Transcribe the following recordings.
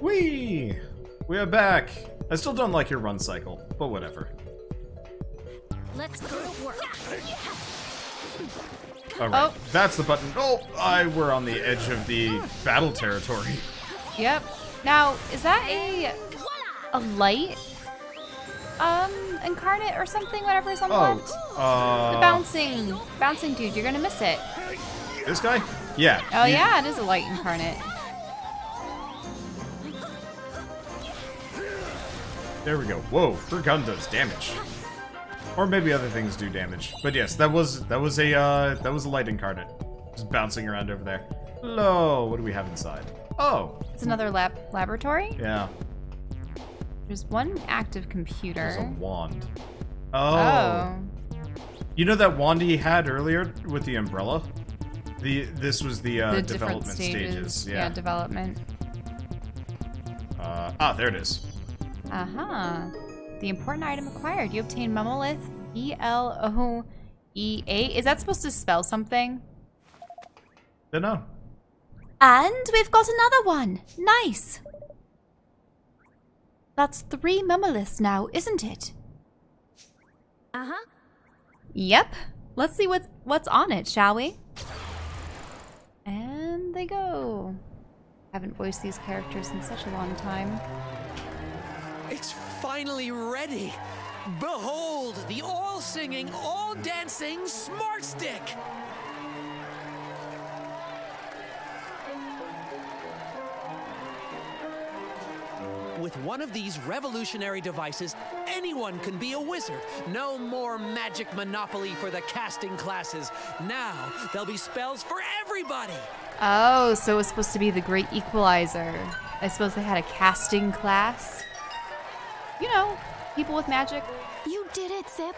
Whee! We are back. I still don't like your run cycle, but whatever. Let's go to work. Alright, Oh. that's the button. Oh, I we're on the edge of the battle territory. Yep. Now, is that a a light um incarnate or something? Whatever is on the Oh, left. uh, The bouncing bouncing dude. You're gonna miss it. this guy? Yeah. Oh he- yeah, it is a light incarnate. There we go. Whoa, her gun does damage. Or maybe other things do damage. But yes, that was that was a uh, that was a light incarnate. Just bouncing around over there. Hello, what do we have inside? Oh, It's another lab laboratory. yeah. There's one active computer. There's a wand. Oh. Oh. You know that wand he had earlier with the umbrella? The this was the, uh, the development stages. stages. yeah. Yeah. development. uh, ah, there it is. Uh huh. The important item acquired. You obtain Memolith E L O E A. Is that supposed to spell something? Don't know. And we've got another one. Nice. That's three Memoliths now, isn't it? Uh huh. Yep. Let's see what's what's on it, shall we? And they go. Haven't voiced these characters in such a long time. It's finally ready. Behold, the all singing, all dancing Smart Stick. With one of these revolutionary devices, anyone can be a wizard. No more magic monopoly for the casting classes. Now there'll be spells for everybody. Oh, so it was supposed to be the Great Equalizer. I suppose they had a casting class. You know, people with magic. You did it, Zip.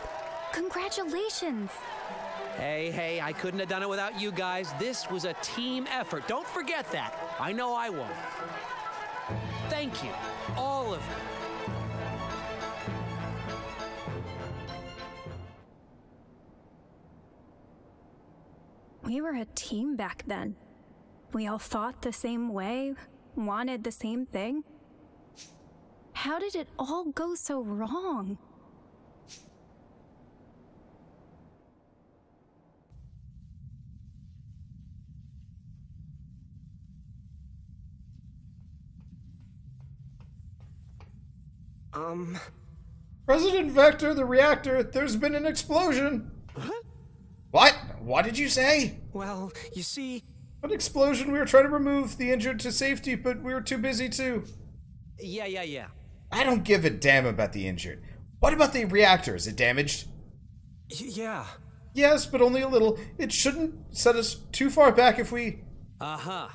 Congratulations. Hey, hey, I couldn't have done it without you guys. This was a team effort. Don't forget that. I know I won't. Thank you, all of you. We were a team back then. We all thought the same way, wanted the same thing. How did it all go so wrong? Um, President Vector, the reactor, there's been an explosion. What? What did you say? well, you see, An explosion. We were trying to remove the injured to safety, but we were too busy to. yeah, yeah, yeah. I don't give a damn about the injured. What about the reactor? Is it damaged? Y- yeah. Yes, but only a little. It shouldn't set us too far back if we. Uh huh.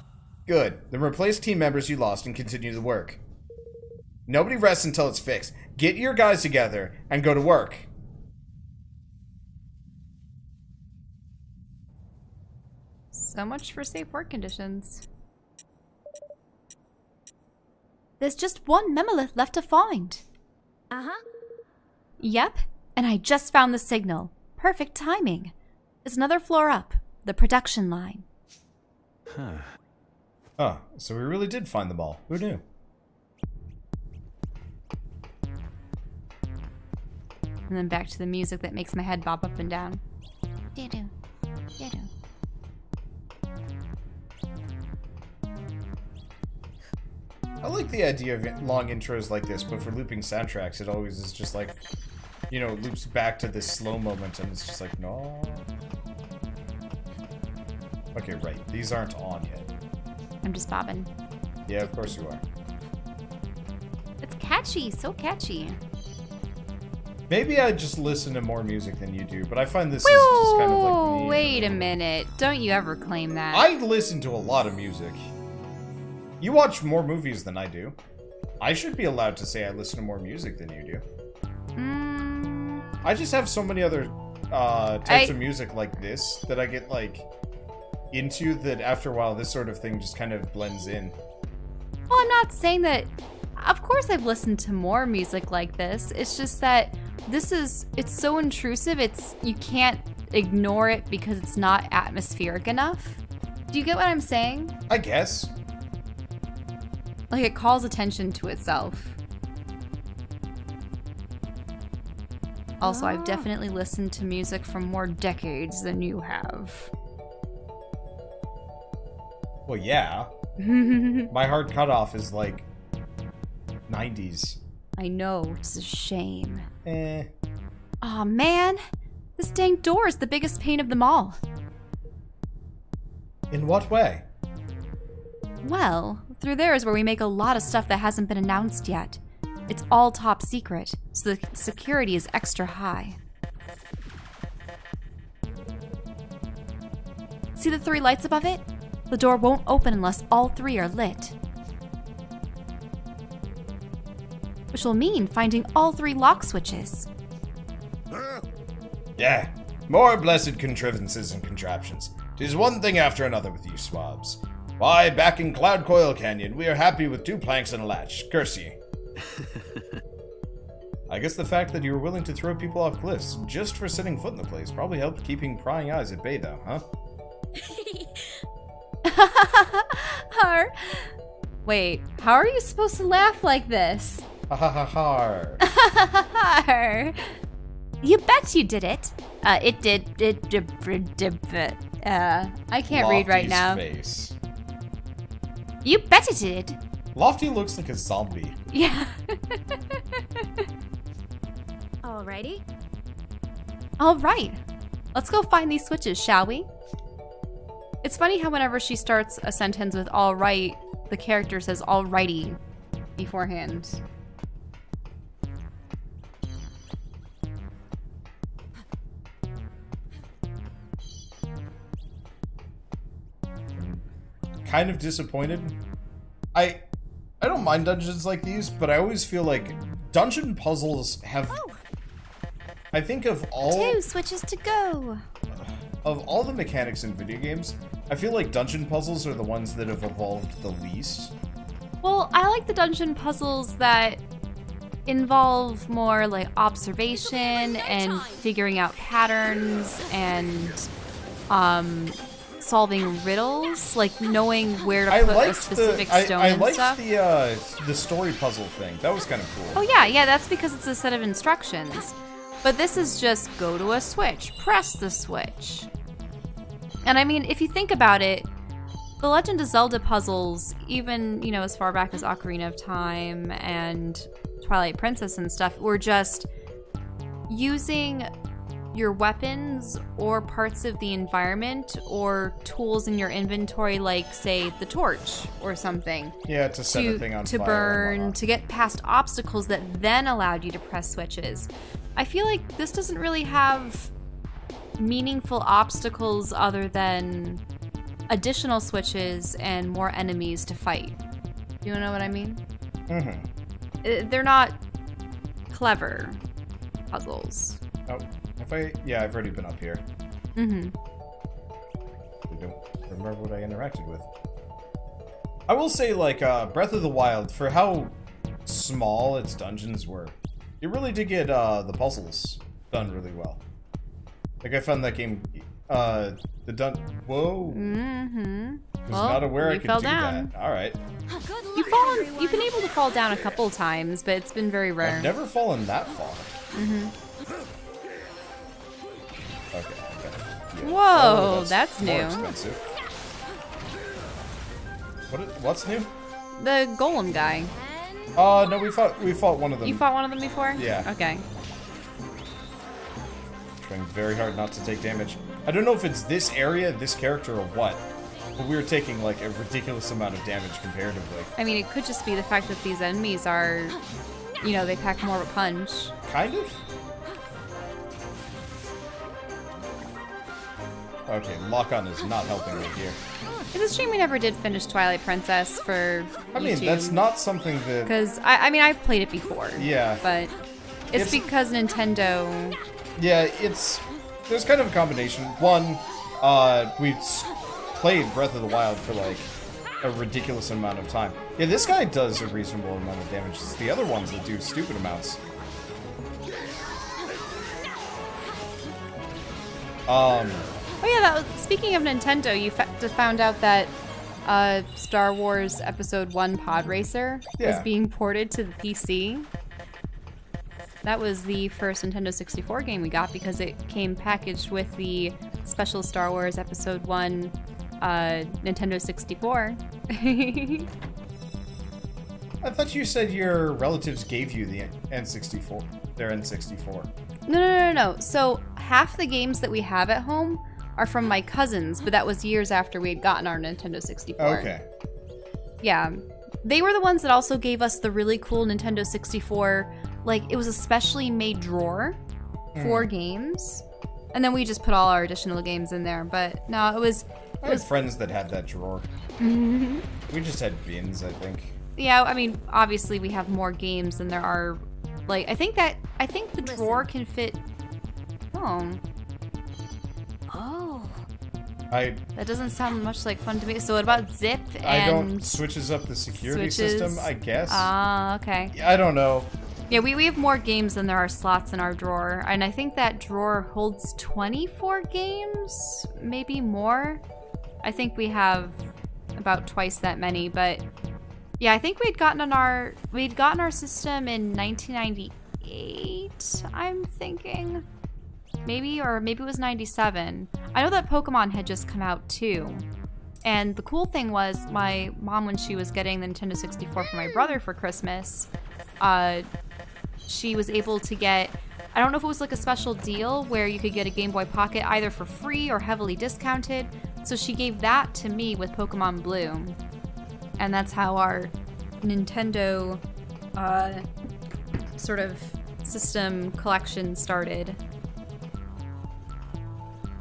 Good. Then replace team members you lost and continue the work. Nobody rests until it's fixed. Get your guys together and go to work. So much for safe work conditions. There's just one Memolith left to find. Uh huh. Yep, and I just found the signal. Perfect timing. It's another floor up, the production line. Huh. Oh, so we really did find them all. Who knew? And then back to the music that makes my head bob up and down. Do-do. Do-do. I like the idea of long intros like this, but for looping soundtracks, it always is just like, you know, loops back to this slow moment, and it's just like, no. Okay, right. These aren't on yet. I'm just bobbing. Yeah, of course you are. It's catchy, so catchy. Maybe I just listen to more music than you do, but I find this is just kind of like wait a minute. Don't you ever claim that. I listen to a lot of music. You watch more movies than I do. I should be allowed to say I listen to more music than you do. Mm, I just have so many other uh, types I- of music like this that I get like into that after a while this sort of thing just kind of blends in. well, I'm not saying that. Of course, I've listened to more music like this. It's just that this is. It's so intrusive. It's you can't ignore it because it's not atmospheric enough. Do you get what I'm saying? I guess. Like it calls attention to itself. Also, I've Ah. definitely listened to music for more decades than you have. Well, yeah. My hard cutoff is like 90s. I know, it's a shame. Eh. Aw, man! This dang door is the biggest pain of them all. In what way? Well, through there is where we make a lot of stuff that hasn't been announced yet. It's all top secret, so the security is extra high. See the three lights above it? The door won't open unless all three are lit. Which will mean finding all three lock switches. Yeah. More blessed contrivances and contraptions. Tis one thing after another with you swabs. Why, back in Cloudcoil Canyon, we are happy with two planks and a latch. Curse ye. I guess the fact that you were willing to throw people off cliffs just for setting foot in the place probably helped keeping prying eyes at bay, though, huh? Har. Wait, how are you supposed to laugh like this? Ha ha ha ha. Har. You bet you did it. Uh, it did. It did. did- did- Uh, I can't read right now. Face. You bet it did. Lofty looks like a zombie. Yeah. Alrighty. All right. Let's go find these switches, shall we? It's funny how whenever she starts a sentence with all right, the character says alrighty beforehand. Kind of disappointed. I I don't mind dungeons like these, but I always feel like dungeon puzzles have I think of all Two switches to go. of all the mechanics in video games, I feel like dungeon puzzles are the ones that have evolved the least. Well, I like the dungeon puzzles that involve more like observation and figuring out patterns and um solving riddles, like knowing where to I put a specific the I, stone I and liked stuff. the uh the story puzzle thing. That was kind of cool. Oh yeah, yeah, that's because it's a set of instructions. But this is just go to a switch, press the switch. And I mean, if you think about it, the Legend of Zelda puzzles, even, you know, as far back as Ocarina of Time and Twilight Princess and stuff, were just using your weapons or parts of the environment or tools in your inventory, like, say, the torch or something Yeah, to set a to, thing on to fire. burn, to get past obstacles that then allowed you to press switches. I feel like this doesn't really have meaningful obstacles other than additional switches and more enemies to fight. You know what I mean? Mhm. Uh, They're not clever puzzles. Oh, if I yeah, I've already been up here. hmm I don't remember what I interacted with. I will say, like, uh, Breath of the Wild, for how small its dungeons were, it really did get uh, the puzzles done really well. Like, I found that game, uh, the dun. Whoa! Mm-hmm. Was Well, not aware I could fell do down. that. All right, You've fallen. You've been able to fall down a couple times, but it's been very rare. I've never fallen that far. Mm-hmm. Whoa, Oh, that's more new. expensive. What? What's new? The golem guy. Uh, no, we fought. We fought one of them. You fought one of them before? Yeah. Okay. Trying very hard not to take damage. I don't know if it's this area, this character, or what. But we were taking like a ridiculous amount of damage comparatively. I mean, it could just be the fact that these enemies are, you know, they pack more of a punch. Kind of. Okay, lock on is not helping me here. It's a shame we never did finish Twilight Princess for I mean, that's not something that. because I, I mean I've played it before. Yeah. But it's It's- because Nintendo. Yeah, it's there's kind of a combination. One, uh, we've played Breath of the Wild for like a ridiculous amount of time. Yeah, this guy does a reasonable amount of damage. It's the other ones that do stupid amounts. Um, Oh yeah, that was, speaking of Nintendo, you found out that uh, Star Wars Episode 1 Pod Racer was Yeah. being ported to the PC. That was the first Nintendo 64 game we got because it came packaged with the special Star Wars Episode 1 uh, Nintendo 64. I thought you said your relatives gave you the N64, their N64. No, no, no, no. So half the games that we have at home are from my cousins, but that was years after we had gotten our Nintendo 64. Okay. Yeah. They were the ones that also gave us the really cool Nintendo 64. Like, it was a specially made drawer for Hmm. games. And then we just put all our additional games in there. But no, it was. I had friends that had that drawer. we just had bins, I think. Yeah, I mean, obviously we have more games than there are. Like, I think that. I think the drawer can fit. Oh. I that doesn't sound much like fun to me. So, what about Zip and. I don't switches up the security system. I guess. Ah, okay. I don't know. Yeah, we, we have more games than there are slots in our drawer. And I think that drawer holds 24 games, maybe more. I think we have about twice that many, but yeah, I think we'd gotten on our we'd gotten our system in 1998, I'm thinking. Maybe or maybe it was 97. I know that Pokemon had just come out too. And the cool thing was my mom when she was getting the Nintendo 64 for my brother for Christmas, uh she was able to get I don't know if it was like a special deal where you could get a Game Boy Pocket either for free or heavily discounted. So she gave that to me with Pokemon Blue. And that's how our Nintendo uh, sort of system collection started.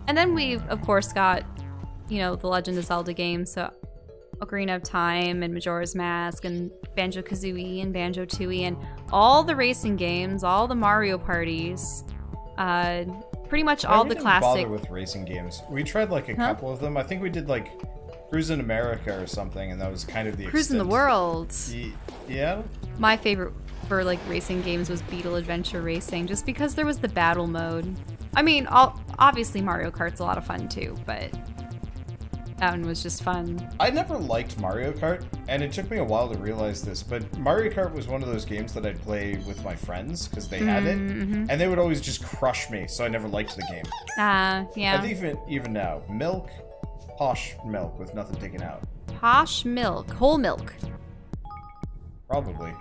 And then we, of course, got, you know, the Legend of Zelda games. So Ocarina of Time and Majora's Mask and Banjo Kazooie and Banjo Tooie and all the racing games, all the Mario parties, uh, pretty much all the classic. bother with racing games. We tried like a Huh? couple of them. I think we did like Cruise in America or something, and that was kind of the Cruise in the. World. Yeah. My favorite for like racing games was Beetle Adventure Racing, just because there was the battle mode. I mean, all, obviously Mario Kart's a lot of fun too, but that one was just fun. I never liked Mario Kart, and it took me a while to realize this, but Mario Kart was one of those games that I'd play with my friends because they had it, Mm-hmm. and they would always just crush me, so I never liked the game. Ah, I yeah. think even even now, milk, posh milk with nothing taken out, Posh milk, whole milk. probably.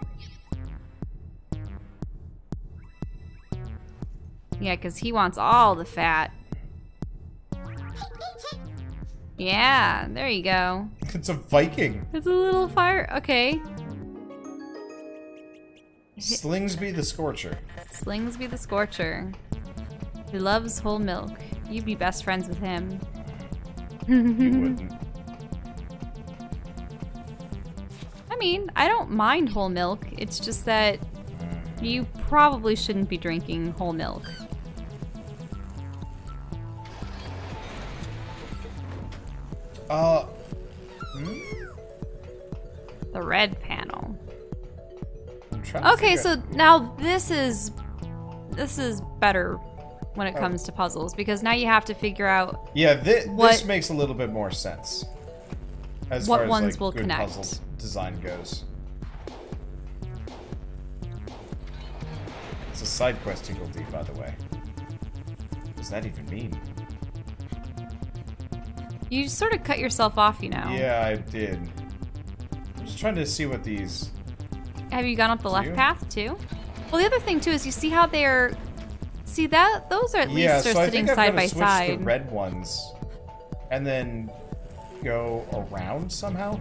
Yeah, because he wants all the fat. Yeah, there you go. It's a Viking. It's a little fire. Okay. Slingsby the Scorcher. Slingsby the Scorcher. He loves whole milk. You'd be best friends with him. You wouldn't. I mean, I don't mind whole milk. It's just that mm. you probably shouldn't be drinking whole milk. Uh, The red panel. I'm trying to Okay, so out- now this is this is better when Oh. it comes to puzzles because now you have to figure out yeah, thi- this makes a little bit more sense. As What far as, ones like, will good connect. puzzle design goes. It's a side quest Tingle D, by the way. What does that even mean? You sort of cut yourself off, you know. Yeah, I did. I'm just trying to see what these. Have you gone up the left path too? Well, the other thing too is you see how they're see that those are at yeah, least are so I sitting think I've side got by to switch side. the red ones, and then go around somehow.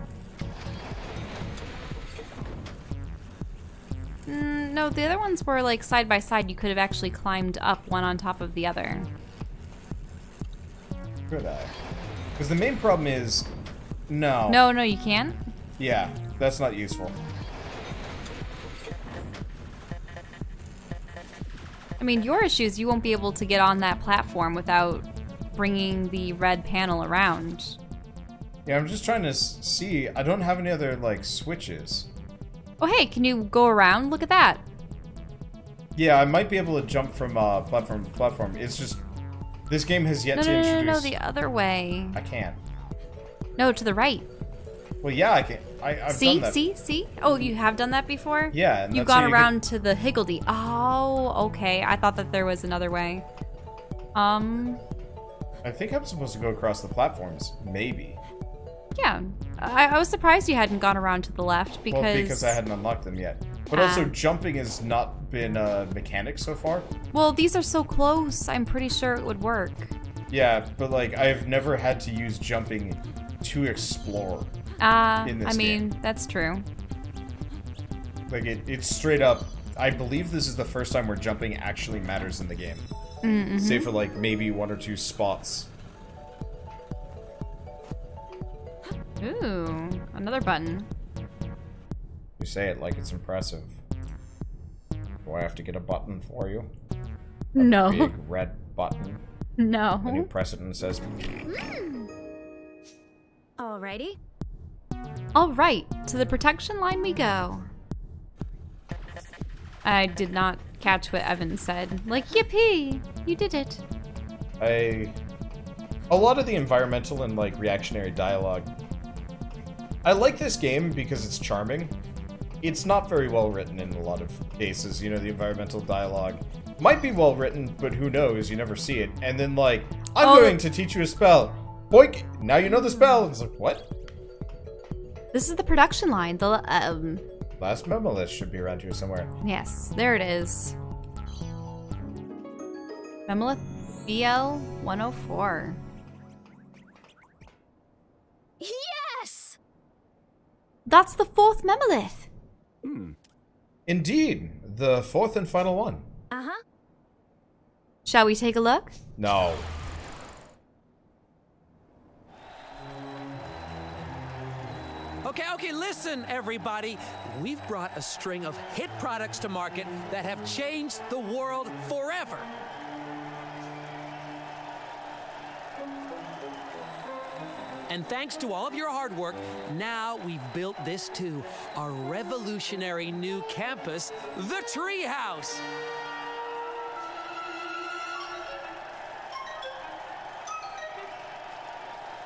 Mm, no, the other ones were like side by side. You could have actually climbed up one on top of the other. Could I? Because the main problem is, no. No, no, you can't. Yeah, that's not useful. I mean, your issue is you won't be able to get on that platform without bringing the red panel around. Yeah, I'm just trying to see. I don't have any other like switches. Oh, hey, can you go around? Look at that. Yeah, I might be able to jump from uh, platform to platform. It's just this game has yet No, to no, no, no, no, the other way. I can't. No, to the right. Well, yeah, I can. I, I've see, done that. see, see. Oh, you have done that before. Yeah, and You've that's gone you get- around to the Higgledy. Oh, okay. I thought that there was another way. Um, I think I'm supposed to go across the platforms. Maybe. yeah. I, I was surprised you hadn't gone around to the left because. Well, because I hadn't unlocked them yet. But also, jumping has not been a mechanic so far. Well, these are so close. I'm pretty sure it would work. Yeah, but like I've never had to use jumping to explore. Uh, In I mean, game. that's true. Like it, it's straight up. I believe this is the first time where jumping actually matters in the game. Mm-hmm. Save for like maybe one or two spots. Ooh, another button. You say it like it's impressive. Do I have to get a button for you? No, Big red button. no. The new precedent says. Alrighty. All right, to the protection line we go. I did not catch what Evan said. Like, yippee, you did it. I a lot of the environmental and like reactionary dialogue. I like this game because it's charming. It's not very well written in a lot of cases. You know, the environmental dialogue might be well written, but who knows? You never see it. And then like, I'm Oh, going to teach you a spell. Boink! Now you know the spell. It's like what? This is the production line. The um, Last memolith should be around here somewhere. yes, there it is. Memolith BL 104. Yes! That's the fourth Memolith. Indeed, the fourth and final one. Uh huh. Shall we take a look? No. Okay, okay, listen, everybody. We've brought a string of hit products to market that have changed the world forever. And thanks to all of your hard work, now we've built this too our revolutionary new campus, the Treehouse.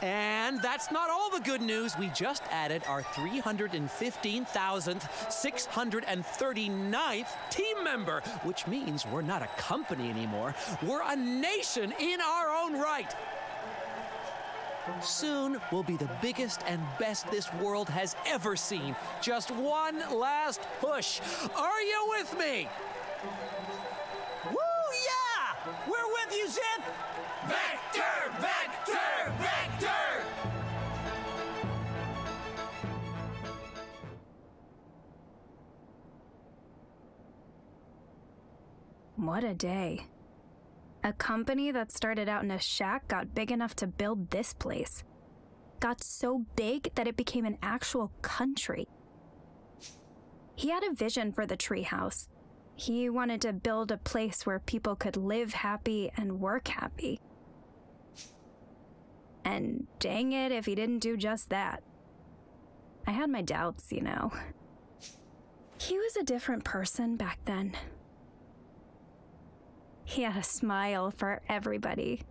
And that's not all the good news. We just added our 315,639th team member, which means we're not a company anymore. We're a nation in our own right. Soon we'll be the biggest and best this world has ever seen. Just one last push. Are you with me? Woo, yeah! We're with you, Zip! Vector! Vector! Vector! What a day. A company that started out in a shack got big enough to build this place. Got so big that it became an actual country. He had a vision for the treehouse. He wanted to build a place where people could live happy and work happy. And dang it if he didn't do just that. I had my doubts, you know. He was a different person back then. He had a smile for everybody.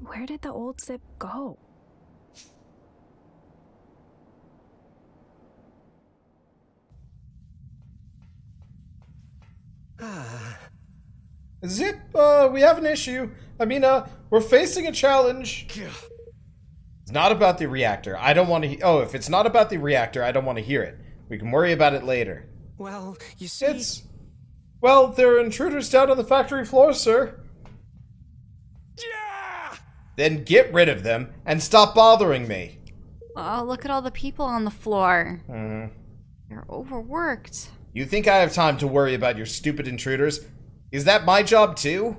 Where did the old Zip go? Zip, uh, we have an issue. I mean, uh, we're facing a challenge. It's not about the reactor. I don't want to. He- oh, if it's not about the reactor, I don't want to hear it. We can worry about it later. Well, you see. It's. Well, there are intruders down on the factory floor, sir. Yeah! Then get rid of them and stop bothering me. Oh, look at all the people on the floor. Mhm. They're overworked. You think I have time to worry about your stupid intruders? Is that my job too?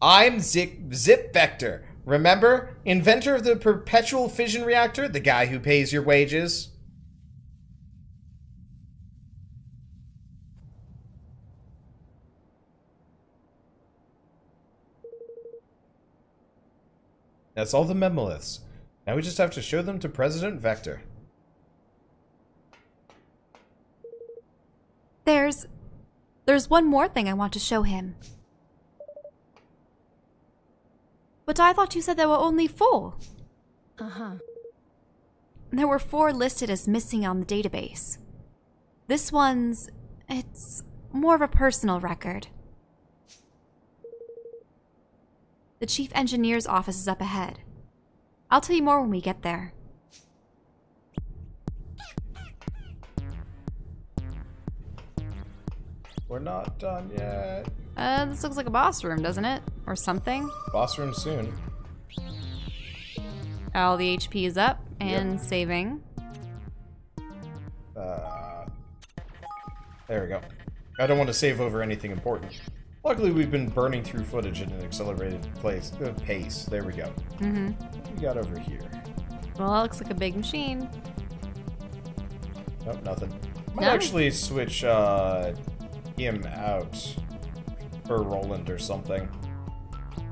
I'm Zip, Zip Vector. Remember? Inventor of the perpetual fission reactor, the guy who pays your wages. That's all the memoliths. Now we just have to show them to President Vector. There's. There's one more thing I want to show him. But I thought you said there were only four. Uh huh. there were four listed as missing on the database. This one's. it's more of a personal record. The chief engineer's office is up ahead. I'll tell you more when we get there. We're not done yet. Uh, this looks like a boss room, doesn't it? Or something? Boss room soon. All the HP is up and Yep. saving. Uh, there we go. I don't want to save over anything important. Luckily, we've been burning through footage at an accelerated place, uh, pace. There we go. Mm-hmm. What we got over here? Well, that looks like a big machine. Nope, nothing. Might No. actually switch uh, him out for Roland or something.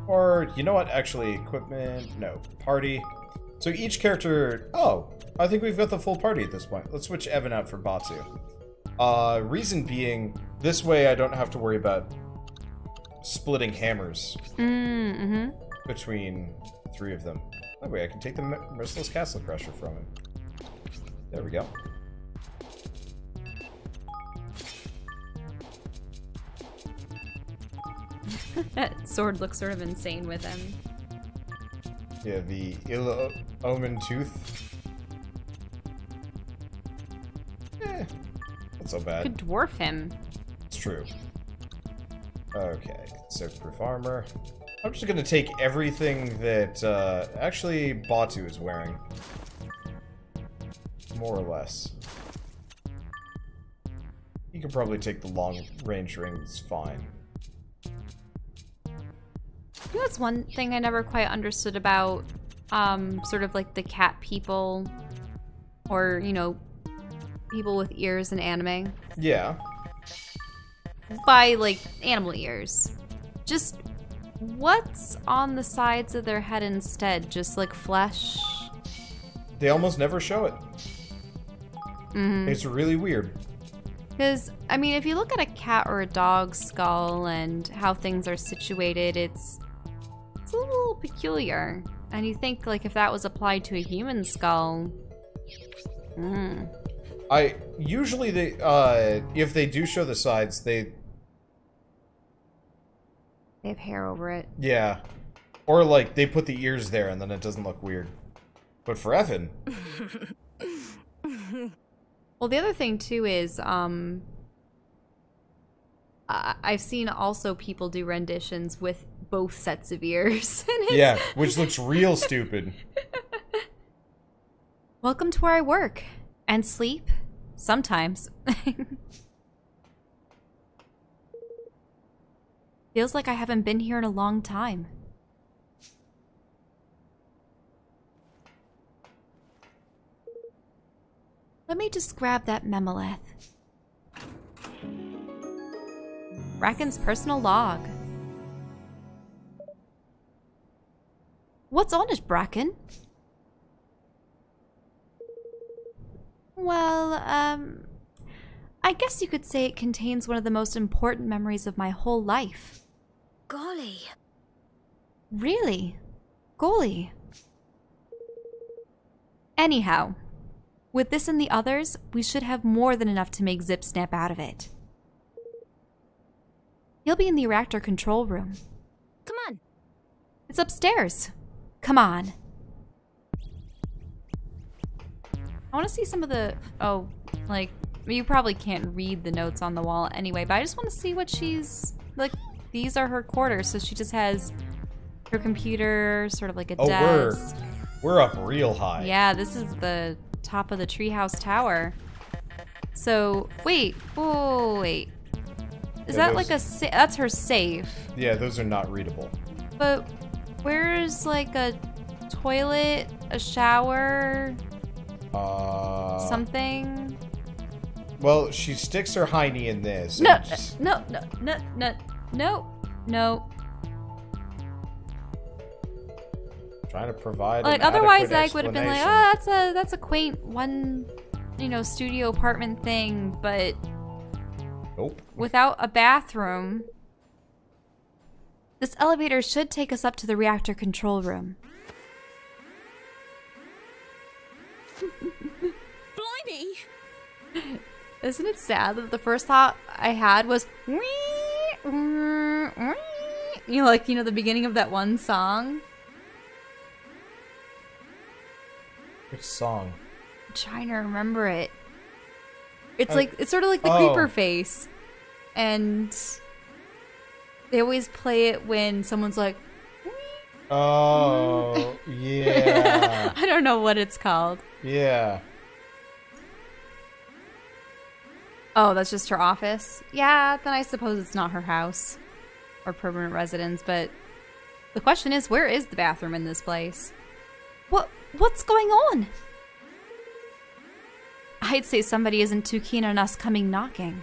Or, you know what? Actually, equipment. No. Party. So each character. Oh, I think we've got the full party at this point. Let's switch Evan out for Batu. Uh, reason being, this way I don't have to worry about splitting hammers Mm-hmm. between three of them. That way I can take the Merciless Castle Crusher from him. There we go. That sword looks sort of insane with him. Yeah, the ill omen tooth. Eh, not so bad. Could dwarf him. It's true. Okay, soakproof armor. I'm just gonna take everything that, uh, actually Batu is wearing. More or less. You can probably take the long range rings fine. You know, that's one thing I never quite understood about, um, sort of like the cat people, or you know, people with ears in anime. Yeah. By like animal ears. Just what's on the sides of their head instead? Just like flesh. They almost never show it. Mm-hmm. It's really weird. Because, I mean, if you look at a cat or a dog's skull and how things are situated, it's it's a little peculiar. And you think, like, if that was applied to a human skull, mm, I usually they uh if they do show the sides, they they have hair over it. yeah. Or like they put the ears there and then it doesn't look weird. But for Evan, Well, the other thing too is, um, I- I've seen also people do renditions with both sets of ears. yeah, which looks real stupid. Welcome to where I work and sleep sometimes. Feels like I haven't been here in a long time. Let me just grab that memolith. Bracken's personal log. What's on it, Bracken? Well, um, I guess you could say it contains one of the most important memories of my whole life. Golly. Really? Golly. Anyhow, with this and the others, we should have more than enough to make Zip snap out of it. He'll be in the reactor control room. Come on. It's upstairs. Come on. I want to see some of the. Oh, like, you probably can't read the notes on the wall anyway, but I just want to see what she's. Like, these are her quarters, so she just has her computer, sort of like a Oh, we're desk. we're up real high. Yeah, this is the top of the treehouse tower. So, wait. Oh, wait. Is Yeah, that like a. Sa- that's her safe. Yeah, those are not readable. But where's like a toilet, a shower, Uh something? Well, she sticks her hiney in this. No, just- no, no, no, no, no, no. trying to provide Like an otherwise, adequate Zach would have been like, "Oh, that's a that's a quaint one, you know, studio apartment thing," but Nope. without a bathroom. This elevator should take us up to the reactor control room. Blimey! Isn't it sad that the first thought I had was Mm, mm. you know, like you know the beginning of that one song? Which song? I'm trying to remember it. It's like it's sort of like the oh. creeper face. And they always play it when someone's like Oh, yeah. I don't know what it's called. yeah. Oh, that's just her office. Yeah, then I suppose it's not her house or permanent residence, but the question is where is the bathroom in this place? What what's going on? I'd say somebody isn't too keen on us coming knocking.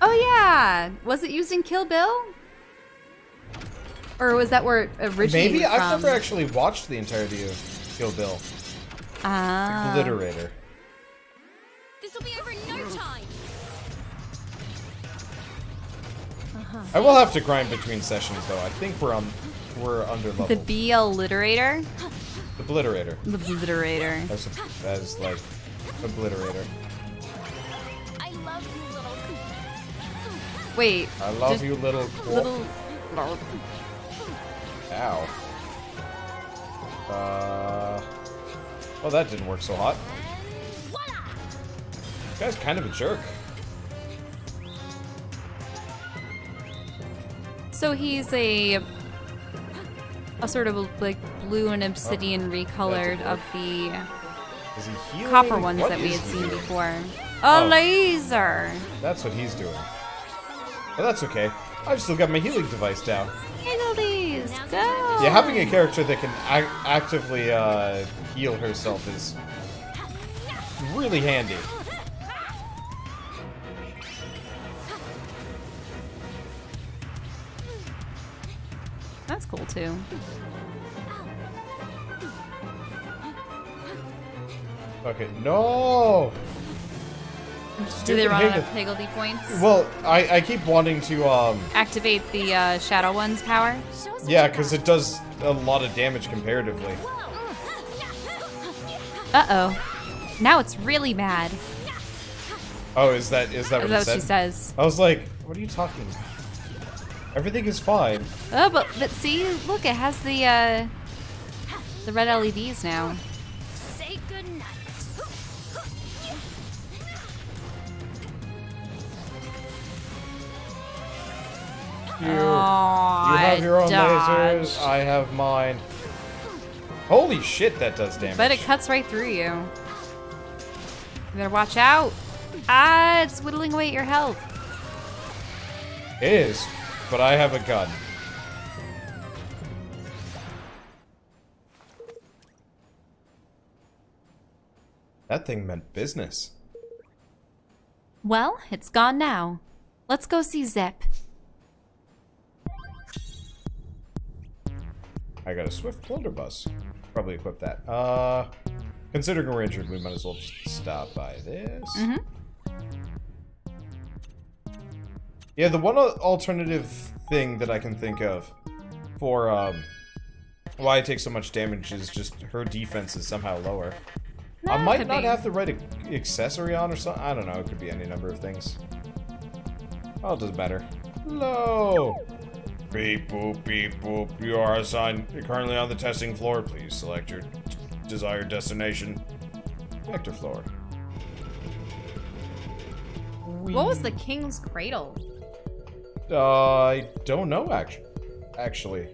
Oh yeah, was it used in Kill Bill? Or was that where it originated Maybe I've from? never actually watched the entirety of Kill Bill. Ah. Obliterator. This will be over in no time. Uh -huh. I will have to grind between sessions though. I think we're on we're under level. The BL literator? Obliterator. The obliterator. As, as like obliterator. I love you, little. Wait. I love just you, little. Little. Ow. Uh. Well, that didn't work so hot. This guy's kind of a jerk. So he's a a sort of like blue and obsidian oh, recolored of the copper ones What that we had seen doing? before. Oh. A Oh. laser. That's what he's doing. But that's okay. I've still got my healing device down. Yeah, having a character that can ac actively uh, heal herself is really handy. That's cool too. Okay, no! Do they run out of Higgle. Higgledy points? Well, I, I keep wanting to, um, Activate the uh, Shadow One's power? Yeah, because it does a lot of damage comparatively. Uh oh. Now it's really mad. Oh, is that is that Is what that it what she says? I was like, what are you talking about? Everything is fine. Oh, but but see, look, it has the uh, the red LEDs now. You, Oh, you have your own dodged. lasers, I have mine. Holy shit, that does damage. But it cuts right through you. You better watch out. Ah, it's whittling away at your health. It is, but I have a gun. That thing meant business. Well, it's gone now. Let's go see Zep. I got a swift blunderbuss. Probably equip that. Uh, considering we're injured, we might as well just stop by this. Mhm. Yeah, the one alternative thing that I can think of for um, why I take so much damage is just her defense is somehow lower. I might not be. have the right ac- accessory on or something. I don't know. It could be any number of things. Oh, it doesn't matter. Hello. Beep boop beep boop. You are assigned you're currently on the testing floor. Please select your desired destination. Vector floor. What was the king's cradle? Uh, I don't know actually. Actually,